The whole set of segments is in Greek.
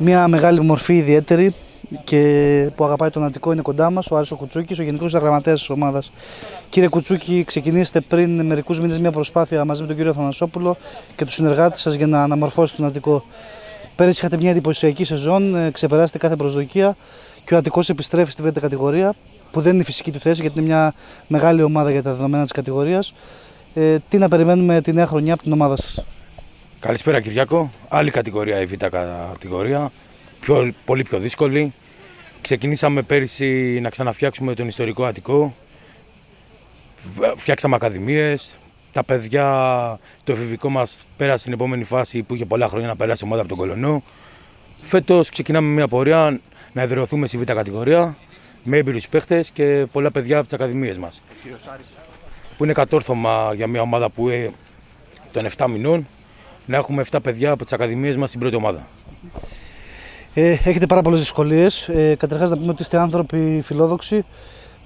Μια μεγάλη μορφή ιδιαίτερη και που αγαπάει τον Αττικό είναι κοντά μας, ο Άρης ο Κουτσούκης, ο Γενικός Γραμματέας της ομάδας. Κύριε Κουτσούκη, ξεκινήσετε πριν μερικούς μήνες μια προσπάθεια μαζί με τον κύριο Θανασόπουλο και τους συνεργάτες σας για να αναμορφώσετε τον Αττικό. Πέρυσι είχατε μια εντυπωσιακή σεζόν, ε, ξεπεράσετε κάθε προσδοκία και ο Αττικός επιστρέφει στη β' κατηγορία, που δεν είναι η φυσική του θέση γιατί είναι μια μεγάλη ομάδα για τα δεδομένα της κατηγορίας. Ε, τι να περιμένουμε τη νέα χρονιά από την ομάδα σας; Καλησπέρα Κυριάκο. Άλλη κατηγορία η β' κατηγορία. Πιο, πολύ πιο δύσκολη. Ξεκινήσαμε πέρυσι να ξαναφτιάξουμε τον ιστορικό Αττικό. Φτιάξαμε ακαδημίες. Τα παιδιά, το εφηβικό μας πέρασε στην επόμενη φάση που είχε πολλά χρόνια να περάσει ομάδα από τον Κολονό. Φέτος ξεκινάμε μια πορεία να εδραιωθούμε στη β' κατηγορία με έμπειρους παίχτες και πολλά παιδιά από τις ακαδημίες μας. Που είναι κατόρθωμα για μια ομάδα που είναι των 7 μηνών να έχουμε 7 παιδιά από τις ακαδημίες μας στην πρώτη ομάδα. Ε, έχετε πάρα πολλές δυσκολίες. Ε, Καταρχάς, να πούμε ότι είστε άνθρωποι φιλόδοξοι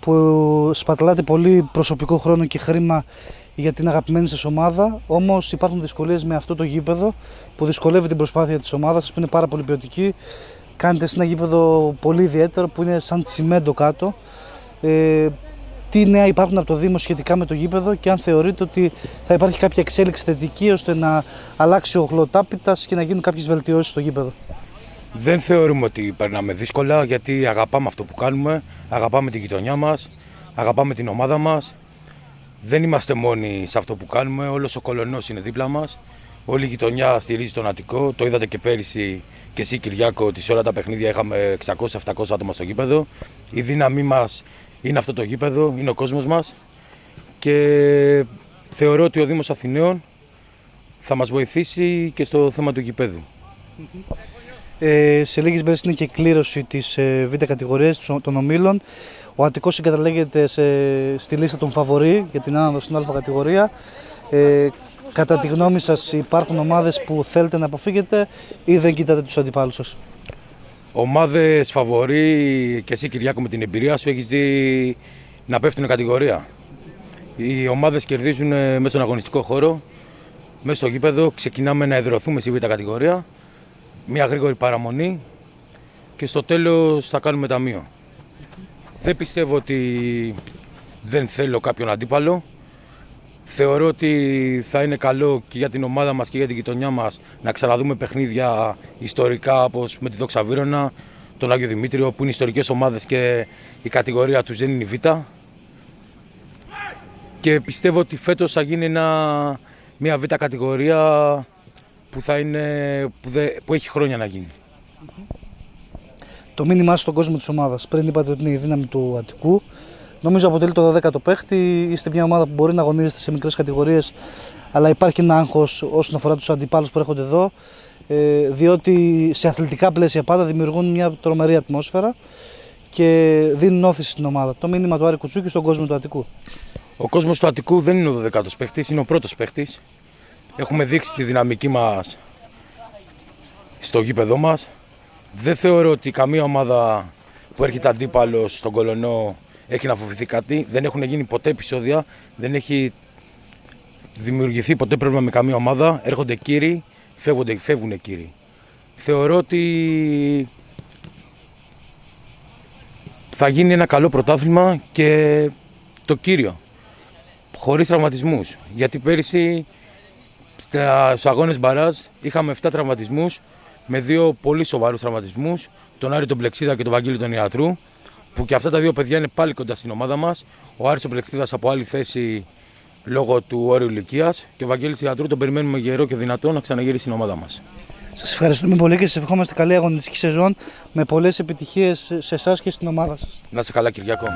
που σπαταλάτε πολύ προσωπικό χρόνο και χρήμα για την αγαπημένη σας ομάδα. Όμως υπάρχουν δυσκολίες με αυτό το γήπεδο που δυσκολεύει την προσπάθεια της ομάδας σας που είναι πάρα πολύ ποιοτική. Κάνετε σε ένα γήπεδο πολύ ιδιαίτερο που είναι σαν τσιμέντο κάτω. Ε, τι νέα υπάρχουν από το Δήμο σχετικά με το γήπεδο και αν θεωρείτε ότι θα υπάρχει κάποια εξέλιξη θετική ώστε να αλλάξει ο γλωτάπιτα και να γίνουν κάποιες βελτιώσεις στο γήπεδο. Δεν θεωρούμε ότι περνάμε δύσκολα γιατί αγαπάμε αυτό που κάνουμε, αγαπάμε τη γειτονιά μας, αγαπάμε την ομάδα μας. Δεν είμαστε μόνοι σε αυτό που κάνουμε, όλος ο κολονός είναι δίπλα μας. Όλη η γειτονιά στηρίζει τον Αττικό, το είδατε και πέρυσι και εσύ Κυριάκο ότι σε όλα τα παιχνίδια είχαμε 600-700 άτομα στο γήπεδο. Η δύναμή μας είναι αυτό το γήπεδο, είναι ο κόσμος μας και θεωρώ ότι ο Δήμος Αθηναίων θα μας βοηθήσει και στο θέμα του γηπέδου. Ε, σε λίγες μέρες είναι και κλήρωση της ε, β' κατηγορίας των ομίλων. Ο Αττικός συγκαταλέγεται σε, στη λίστα των φαβορή για την άνοδο στην Α κατηγορία. Ε, κατά τη γνώμη σας, υπάρχουν ομάδες που θέλετε να αποφύγετε ή δεν κοιτάτε τους αντιπάλους σας; Ομάδες φαβορή και εσύ Κυριάκο με την εμπειρία σου έχεις δει να πέφτουν κατηγορία. Οι ομάδες κερδίζουν μέσα στον αγωνιστικό χώρο, μέσα στο γήπεδο. Ξεκινάμε να εδρωθούμε στη β' κατηγορία μια γρήγορη παραμονή και στο τέλος θα κάνουμε ταμείο. Δεν πιστεύω ότι δεν θέλω κάποιον αντίπαλο. Θεωρώ ότι θα είναι καλό και για την ομάδα μας και για την γειτονιά μας να ξαναδούμε παιχνίδια ιστορικά όπως με τη Δόξα Βύρονα, τον Άγιο Δημήτριο που είναι ιστορικές ομάδες και η κατηγορία τους δεν είναι η Β. Και πιστεύω ότι φέτος θα γίνει μια Β κατηγορία που, θα είναι, που, δε, που έχει χρόνια να γίνει. Το μήνυμά στον κόσμο της ομάδας. Πριν είπατε ότι είναι η δύναμη του Αττικού. Νομίζω αποτελεί το 12ο παίχτη. Είστε μια ομάδα που μπορεί να αγωνίζεται σε μικρές κατηγορίες, αλλά υπάρχει ένα άγχος όσον αφορά τους αντιπάλους που έρχονται εδώ. Ε, διότι σε αθλητικά πλαίσια πάντα δημιουργούν μια τρομερή ατμόσφαιρα και δίνουν όθηση στην ομάδα. Το μήνυμα του Άρη Κουτσούκη στον κόσμο του Αττικού. Ο κόσμος του Αττικού δεν είναι ο 12ο παίχτης, είναι ο πρώτος παίχτης. Έχουμε δείξει τη δυναμική μας στο γήπεδό μας. Δεν θεωρώ ότι καμία ομάδα που έρχεται αντίπαλος στον κολονό έχει να φοβηθεί κάτι. Δεν έχουν γίνει ποτέ επεισόδια, δεν έχει δημιουργηθεί ποτέ πρόβλημα με καμία ομάδα. Έρχονται κύριοι, φεύγονται, φεύγουν κύριοι. Θεωρώ ότι θα γίνει ένα καλό πρωτάθλημα και το κύριο, χωρίς τραυματισμούς. Γιατί πέρυσι Στους αγώνες μπαράζ είχαμε 7 τραυματισμούς με δύο πολύ σοβαρούς τραυματισμούς. Τον Άρη τον Πλεξίδα και τον Βαγγέλη τον Ιατρού. Που και αυτά τα δύο παιδιά είναι πάλι κοντά στην ομάδα μας. Ο Άρης ο Πλεξίδα από άλλη θέση λόγω του όριου ηλικίας. Και ο Βαγγέλης Ιατρού τον περιμένουμε γερό και δυνατό να ξαναγυρίσει στην ομάδα μας. Σας ευχαριστούμε πολύ και σας ευχόμαστε καλή αγωνιστική σεζόν με πολλές επιτυχίες σε εσάς και στην ομάδα σας. Να σε καλά, Κυριακό.